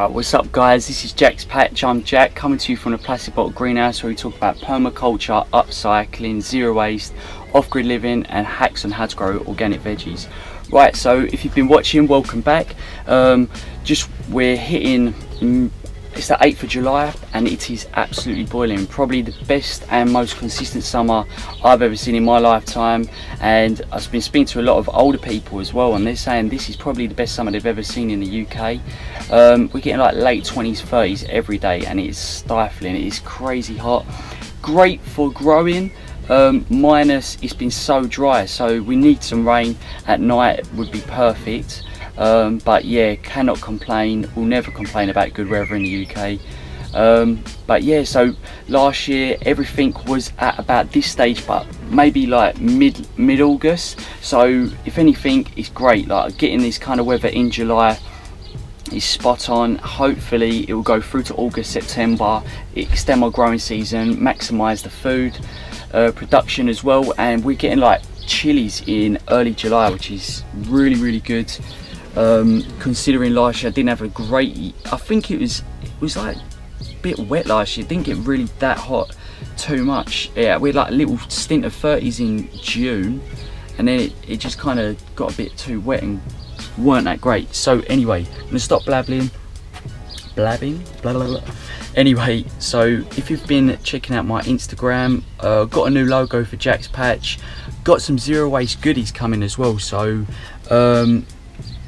Right, what's up guys? This is Jack's Patch. I'm Jack, coming to you from the Plastic Bottle Greenhouse where we talk about permaculture, upcycling, zero waste, off-grid living and hacks on how to grow organic veggies. Right, so if you've been watching, welcome back. Um, just we're hitting it's the 8th of July and it is absolutely boiling. Probably the best and most consistent summer I've ever seen in my lifetime. And I've been speaking to a lot of older people as well and they're saying this is probably the best summer they've ever seen in the UK. Um, we're getting like late 20s, 30s every day and it's stifling. It is crazy hot. Great for growing. Um, minus it's been so dry so we need some rain at night would be perfect um, but yeah cannot complain. We'll never complain about good weather in the UK um, but yeah so last year everything was at about this stage but maybe like mid mid August so if anything it's great. Like getting this kind of weather in July is spot on. Hopefully it will go through to August September extend my growing season maximize the food uh, production as well. And we're getting like chilies in early July which is really really good um, considering last year I didn't have a great I think it was it was like a bit wet last year. It didn't get really that hot too much. Yeah we had like a little stint of 30s in June and then it, it just kind of got a bit too wet and weren't that great. So anyway I'm gonna stop blabbling. Blabbing? Blah, blah, blah. anyway so if you've been checking out my Instagram uh, got a new logo for Jack's Patch. Got some zero waste goodies coming as well so um,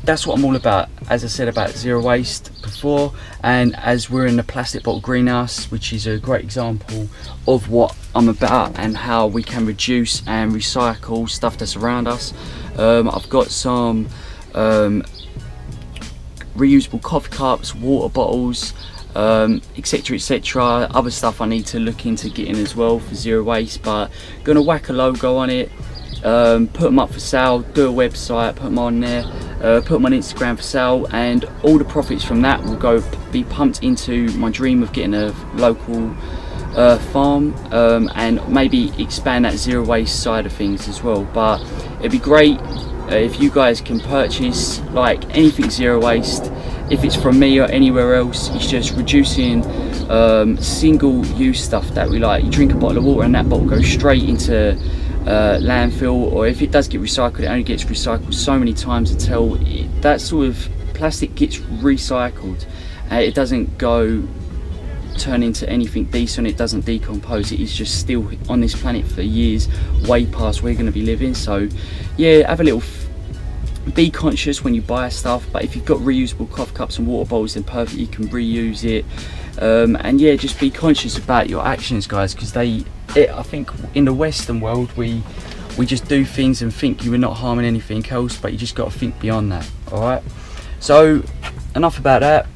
that's what I'm all about. As I said about zero waste before and as we're in the plastic bottle greenhouse which is a great example of what I'm about and how we can reduce and recycle stuff that's around us. Um, I've got some um, reusable coffee cups water bottles etc um, etc other stuff I need to look into getting as well for zero waste but gonna whack a logo on it. Um, put them up for sale do a website put them on there uh, put them on Instagram for sale and all the profits from that will go be pumped into my dream of getting a local uh, farm um, and maybe expand that zero waste side of things as well. But it'd be great uh, if you guys can purchase like anything zero waste if it's from me or anywhere else it's just reducing um, single use stuff that we like. You drink a bottle of water and that bottle goes straight into uh, landfill or if it does get recycled it only gets recycled so many times until it, that sort of plastic gets recycled. Uh, it doesn't go turn into anything decent. It doesn't decompose. It is just still on this planet for years way past we're going to be living. So yeah have a little be conscious when you buy stuff. But if you've got reusable coffee cups and water bowls then perfect you can reuse it um, and yeah just be conscious about your actions guys because they it, I think in the Western world we we just do things and think you are not harming anything else, but you just got to think beyond that. All right. So enough about that.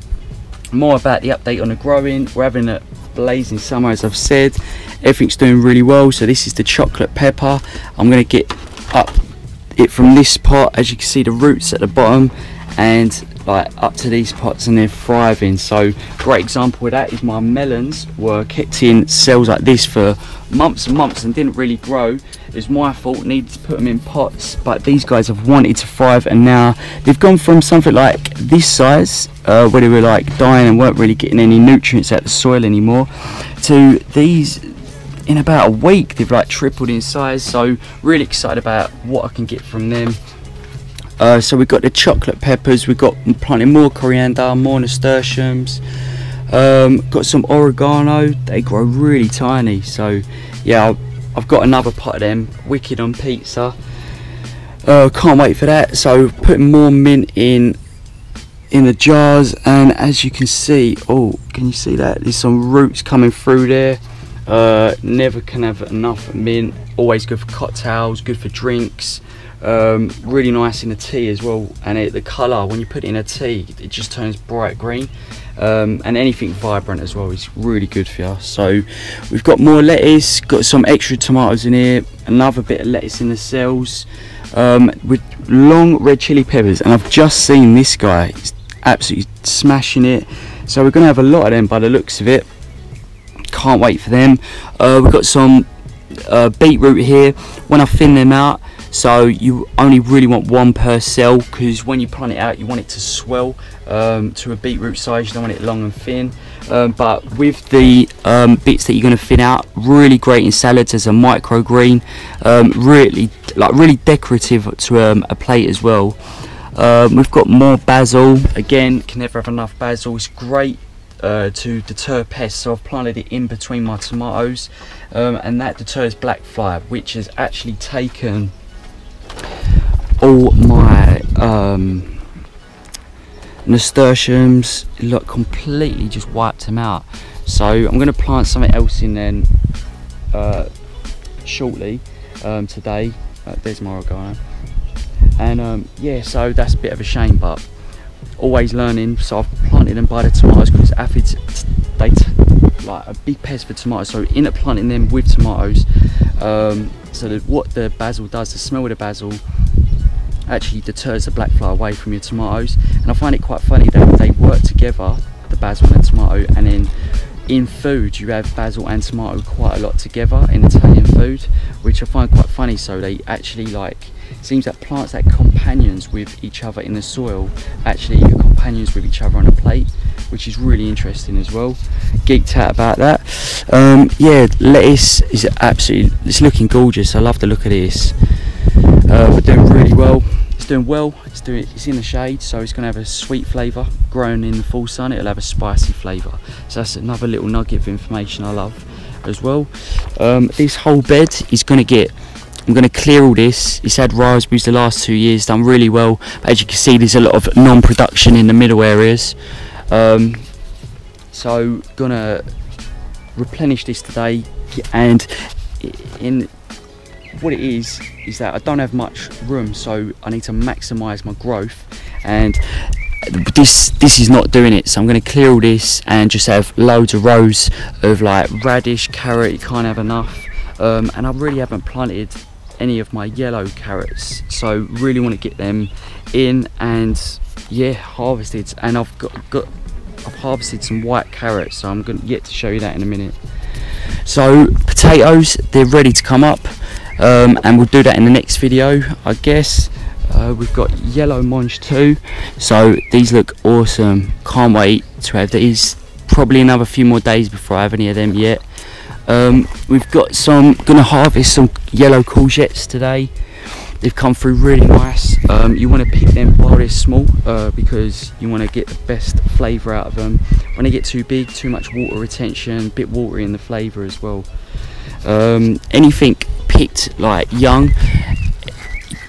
More about the update on the growing. We're having a blazing summer, as I've said. Everything's doing really well. So this is the chocolate pepper. I'm going to get up it from this pot. As you can see, the roots at the bottom and like up to these pots and they're thriving. So great example of that is my melons were kept in cells like this for months and months and didn't really grow. It was my fault needed to put them in pots but these guys have wanted to thrive and now they've gone from something like this size uh, where they were like dying and weren't really getting any nutrients out the soil anymore to these in about a week they've like tripled in size. So really excited about what I can get from them uh, so we've got the chocolate peppers, we've got planting more coriander, more nasturtiums, um, got some oregano, they grow really tiny. So yeah, I've got another pot of them, wicked on pizza. Uh, can't wait for that. So putting more mint in in the jars and as you can see, oh, can you see that? There's some roots coming through there. Uh, never can have enough mint. Always good for cocktails, good for drinks um, really nice in a tea as well and it, the colour when you put it in a tea it just turns bright green. Um, and anything vibrant as well is really good for you so we've got more lettuce got some extra tomatoes in here another bit of lettuce in the cells um, with long red chili peppers. And I've just seen this guy He's absolutely smashing it. So we're gonna have a lot of them by the looks of it. Can't wait for them. Uh, we've got some uh, beetroot here. When I thin them out so you only really want one per cell because when you plant it out you want it to swell um, to a beetroot size you don't want it long and thin. Um, but with the um, bits that you're going to thin out really great in salads as a microgreen um, really like really decorative to um, a plate as well. Um, we've got more basil. Again can never have enough basil. It's great uh, to deter pests so I've planted it in between my tomatoes. Um, and that deters black fly which has actually taken all my um, nasturtiums look completely just wiped them out. So I'm going to plant something else in then uh, shortly um, today uh, there's my oregano and um, yeah so that's a bit of a shame but always learning. So I've planted them by the tomatoes because aphids like a big pest for tomatoes so in it planting them with tomatoes. Um, so that what the basil does the smell of the basil actually deters the black fly away from your tomatoes. And I find it quite funny that they work together the basil and the tomato and then in food you have basil and tomato quite a lot together in Italian food which I find quite funny. So they actually like seems that plants that companions with each other in the soil actually are companions with each other on a plate which is really interesting as well. Geeked out about that. Um, yeah lettuce is absolutely it's looking gorgeous. I love the look of this. Uh, we're doing really well. It's doing well. It's doing it's in the shade so it's going to have a sweet flavor grown in the full sun it'll have a spicy flavor so that's another little nugget of information i love as well um, this whole bed is going to get I'm going to clear all this. It's had raspberries the last two years, done really well. But as you can see, there's a lot of non-production in the middle areas. Um, so, gonna replenish this today, and in what it is is that I don't have much room so I need to maximize my growth and this this is not doing it. So I'm going to clear all this and just have loads of rows of like radish carrot you can't have enough. Um, and I really haven't planted any of my yellow carrots. So really want to get them in and yeah harvested. And I've got, got I've harvested some white carrots so I'm going to get to show you that in a minute. So potatoes they're ready to come up. Um, and we'll do that in the next video I guess uh, we've got yellow mangetout. So these look awesome. Can't wait to have these probably another few more days before I have any of them yet. Um, we've got some gonna harvest some yellow courgettes today. They've come through really nice. Um, you want to pick them while they're small uh, because you want to get the best flavour out of them. When they get too big too much water retention bit watery in the flavour as well. Um, anything picked like young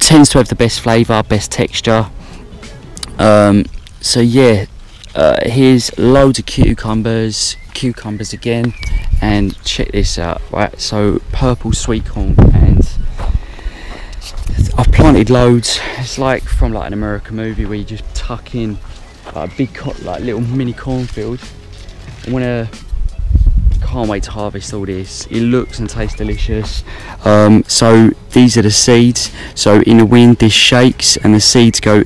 tends to have the best flavour best texture. Um, so yeah uh, here's loads of cucumbers cucumbers again and check this out right? So purple sweet corn and I've planted loads. It's like from like an American movie where you just tuck in like a big like little mini cornfield. I want to can't wait to harvest all this. It looks and tastes delicious. Um, so these are the seeds. So in the wind this shakes and the seeds go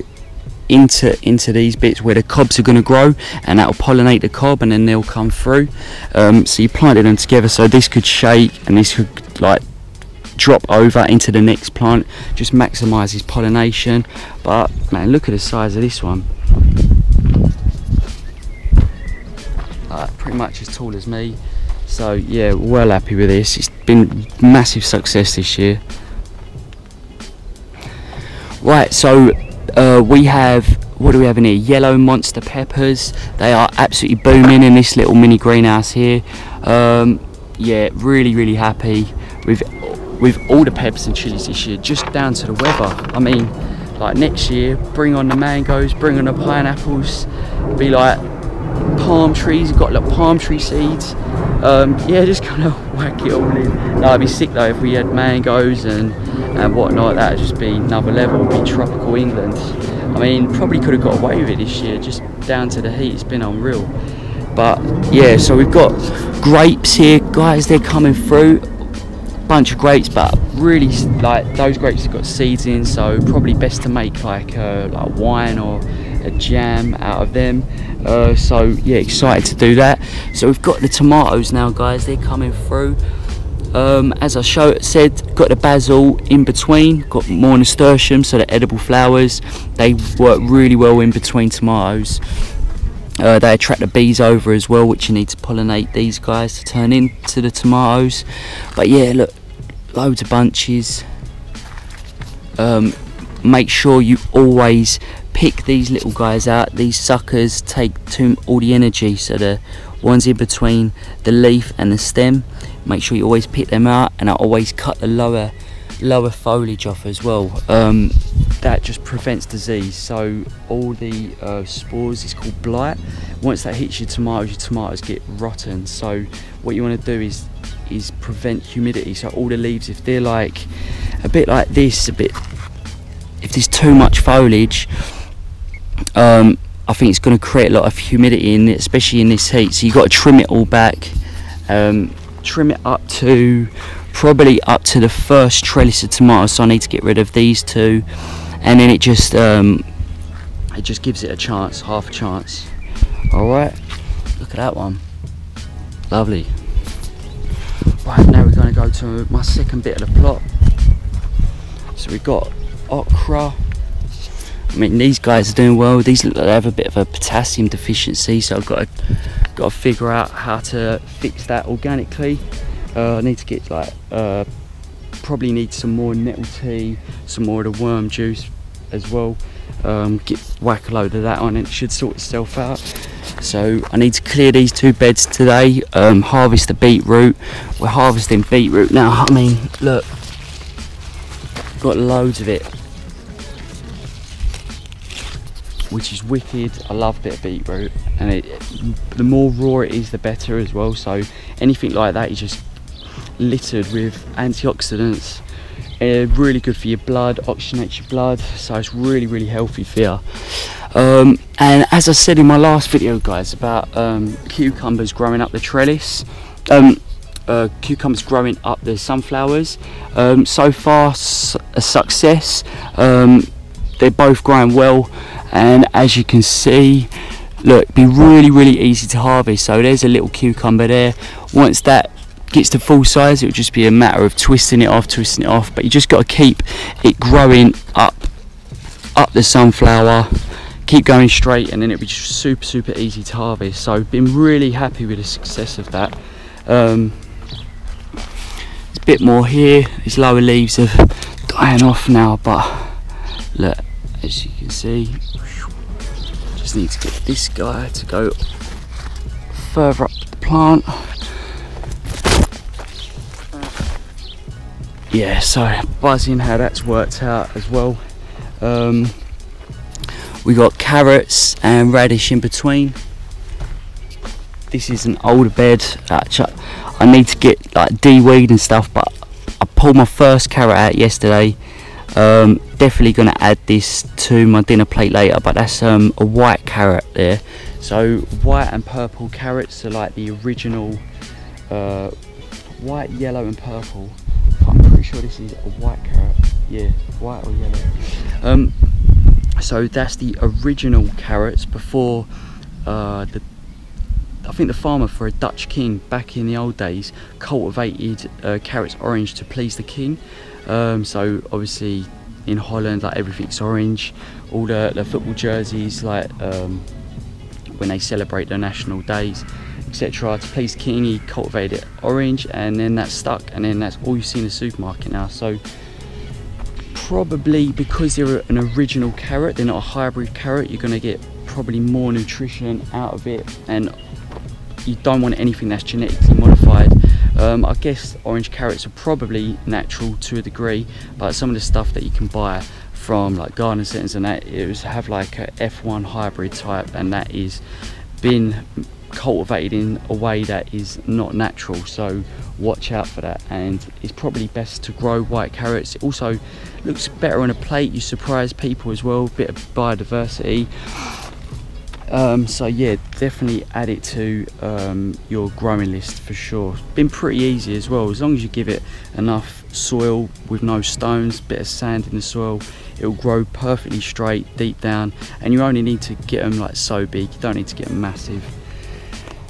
into into these bits where the cobs are going to grow and that will pollinate the cob and then they'll come through. Um, so you planted them together. So this could shake and this could like drop over into the next plant. Just maximizes pollination. But man look at the size of this one. Uh, pretty much as tall as me so yeah well happy with this. It's been massive success this year. Right so uh, we have what do we have in here? Yellow monster peppers. They are absolutely booming in this little mini greenhouse here. Um, yeah really really happy with with all the peppers and chilies this year just down to the weather. I mean like next year bring on the mangoes bring on the pineapples. Be like palm trees you've got like palm tree seeds. Um, yeah just kind of whack it all in. No, it'd be sick though if we had mangoes and and whatnot. That'd just be another level. It'd be tropical England. I mean probably could have got away with it this year just down to the heat. It's been unreal. But yeah so we've got grapes here guys. They're coming through. Bunch of grapes but really like those grapes have got seeds in so probably best to make like uh, like wine or a jam out of them uh, so yeah excited to do that so we've got the tomatoes now guys they're coming through Um, as I show, said, got the basil in between, got more nasturtium, so the edible flowers. They work really well in between tomatoes. Uh, they attract the bees over as well, which you need to pollinate these guys to turn into the tomatoes. But yeah, look, loads of bunches. Um, make sure you always pick these little guys out. These suckers take all the energy, so the ones in between the leaf and the stem make sure you always pick them out. And I always cut the lower lower foliage off as well. Um, that just prevents disease. So all the uh, spores is called blight. Once that hits your tomatoes your tomatoes get rotten. So what you want to do is is prevent humidity. So all the leaves if they're like a bit like this a bit if there's too much foliage um, I think it's going to create a lot of humidity in it especially in this heat. So you've got to trim it all back um, trim it up to probably up to the first trellis of tomatoes. So I need to get rid of these two. And then it just um, it just gives it a chance half a chance. All right. Look at that one. Lovely. Right now we're going to go to my second bit of the plot. So we've got okra I mean these guys are doing well. These look like they have a bit of a potassium deficiency so I've got to got to figure out how to fix that organically. Uh, I need to get like uh, probably need some more nettle tea some more of the worm juice as well. Um, get whack a load of that on and it should sort itself out. So I need to clear these two beds today um, harvest the beetroot. We're harvesting beetroot now. I mean look got loads of it which is wicked. I love a bit of beetroot, and it, the more raw it is, the better as well. So anything like that is just littered with antioxidants. Uh, really good for your blood, oxygenates your blood, so it's really, really healthy for you. Um, and as I said in my last video, guys, about um, cucumbers growing up the trellis, um, uh, cucumbers growing up the sunflowers. Um, so far, a success. Um, they're both growing well and as you can see look be really really easy to harvest. So there's a little cucumber there. Once that gets to full size it will just be a matter of twisting it off twisting it off. But you just got to keep it growing up up the sunflower. Keep going straight and then it'll be super super easy to harvest. So been really happy with the success of that. Um, there's a bit more here. These lower leaves are dying off now but look as you can see just need to get this guy to go further up the plant. Yeah so buzzing how that's worked out as well. Um, we got carrots and radish in between. This is an older bed Actually, I need to get like de-weed and stuff but I pulled my first carrot out yesterday um, definitely going to add this to my dinner plate later but that's um, a white carrot there. So white and purple carrots are like the original uh, white yellow and purple. I'm pretty sure this is a white carrot. Yeah white or yellow. Um, so that's the original carrots before uh, the I think the farmer for a Dutch king back in the old days cultivated uh, carrots orange to please the king um, so obviously in Holland like everything's orange. All the, the football jerseys like um, when they celebrate their national days etc to please king he cultivated orange and then that stuck and then that's all you see in the supermarket now. So probably because they're an original carrot they're not a hybrid carrot you're going to get probably more nutrition out of it and you don't want anything that's genetically modified um, I guess orange carrots are probably natural to a degree, but some of the stuff that you can buy from like garden centers and that is have like a F1 hybrid type, and that is been cultivated in a way that is not natural. So watch out for that, and it's probably best to grow white carrots. It also looks better on a plate. You surprise people as well. Bit of biodiversity um, so yeah definitely add it to um, your growing list for sure. Been pretty easy as well. As long as you give it enough soil with no stones bit of sand in the soil it will grow perfectly straight deep down. And you only need to get them like so big. You don't need to get them massive.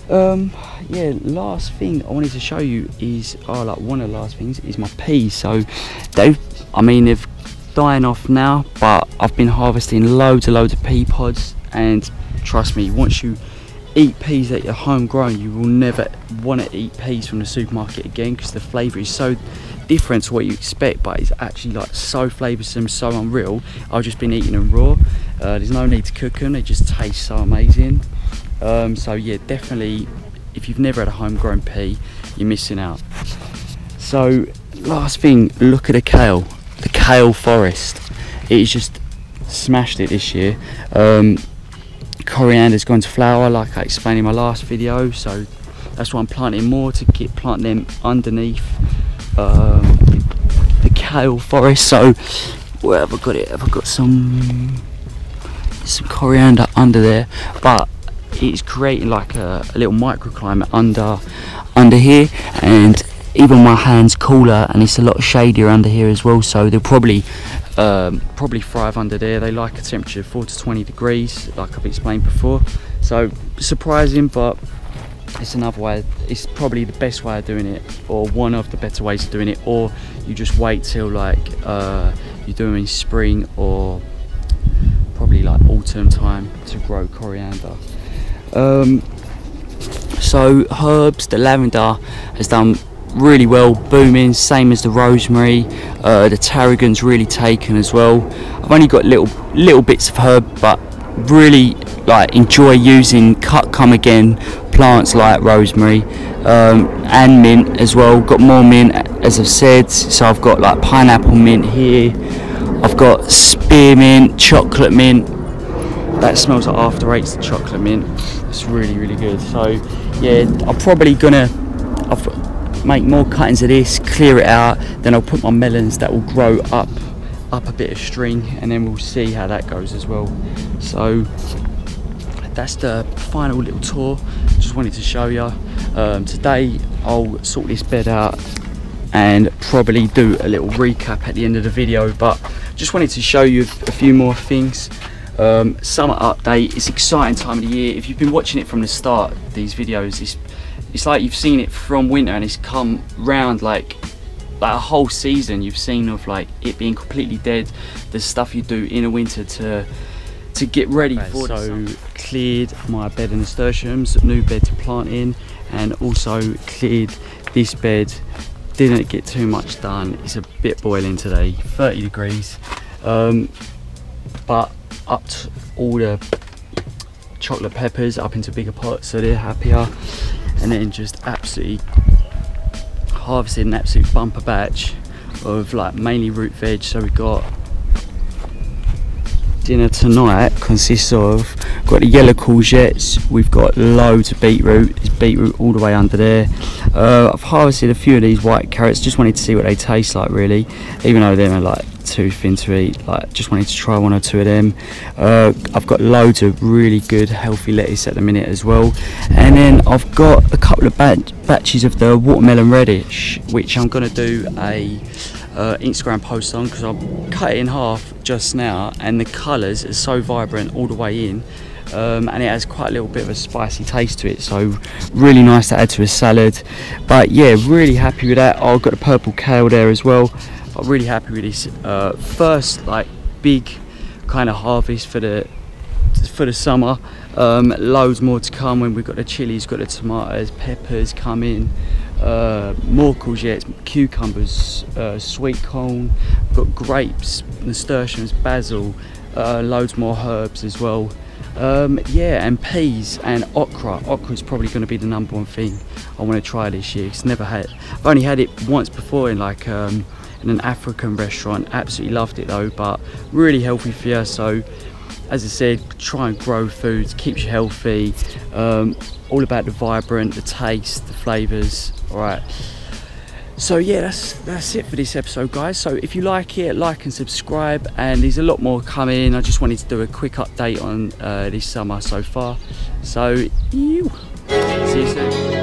Um yeah last thing i wanted to show you is oh like one of the last things is my peas. So they've i mean they've dying off now but i've been harvesting loads and loads of pea pods and trust me once you eat peas that are homegrown you will never want to eat peas from the supermarket again because the flavor is so different to what you expect but it's actually like so flavoursome so unreal. I've just been eating them raw. Uh, there's no need to cook them they just taste so amazing. Um, so yeah definitely if you've never had a homegrown pea you're missing out. So last thing look at the kale the kale forest. It is just smashed it this year. Um, coriander's gone to flower like I explained in my last video so that's why I'm planting more to get planting them underneath um, the kale forest. So where have I got it? Have I got some some coriander under there? But it's creating like a, a little microclimate under under here and even my hands cooler and it's a lot shadier under here as well. So they'll probably um, probably thrive under there. They like a temperature of 4 to 20 degrees like I've explained before. So surprising but it's another way it's probably the best way of doing it or one of the better ways of doing it or you just wait till like uh, you do them in spring or probably like autumn time to grow coriander. Um, so herbs the lavender has done really well booming same as the rosemary uh, the tarragon's really taken as well. I've only got little little bits of herb but really like enjoy using cut come again plants like rosemary um, and mint as well. Got more mint as I've said so I've got like pineapple mint here. I've got spearmint chocolate mint. That smells like after eights chocolate mint. It's really really good. So yeah I'm probably gonna I've make more cuttings of this, clear it out, then I'll put my melons that will grow up up a bit of string and then we'll see how that goes as well. So that's the final little tour, just wanted to show you. Um, today I'll sort this bed out and probably do a little recap at the end of the video but just wanted to show you a few more things um, summer update it's exciting time of the year if you've been watching it from the start these videos it's it's like you've seen it from winter and it's come round like like a whole season. You've seen of like it being completely dead the stuff you do in a winter to to get ready right, for so cleared my bed and nasturtiums new bed to plant in and also cleared this bed. Didn't get too much done. It's a bit boiling today 30 degrees. Um, but up all the chocolate peppers up into bigger pots so they're happier and then just absolutely harvested an absolute bumper batch of like mainly root veg. So we've got dinner tonight consists of got the yellow courgettes we've got loads of beetroot there's beetroot all the way under there. Uh, I've harvested a few of these white carrots just wanted to see what they taste like really. Even though they're like too thin to eat like just wanted to try one or two of them. Uh, I've got loads of really good healthy lettuce at the minute as well. And then I've got a couple of batches of the watermelon radish which I'm gonna do a uh, Instagram post on because I cut it in half just now and the colours are so vibrant all the way in um, and it has quite a little bit of a spicy taste to it so really nice to add to a salad. But yeah really happy with that. Oh, I've got a purple kale there as well I'm really happy with this uh, first like big kind of harvest for the for the summer. Um, loads more to come when we've got the chilies got the tomatoes peppers coming uh, more courgettes cucumbers uh, sweet corn. We've got grapes nasturtiums basil uh, loads more herbs as well. Um, yeah and peas and okra. Okra is probably going to be the number one thing I want to try this year. It's never had I've only had it once before in like um, in an African restaurant. Absolutely loved it though, but really healthy for you. So, as I said, try and grow foods, keeps you healthy. Um, all about the vibrant, the taste, the flavours. All right. So yeah, that's that's it for this episode, guys. So if you like it, like and subscribe. And there's a lot more coming. I just wanted to do a quick update on uh, this summer so far. So, you see you soon.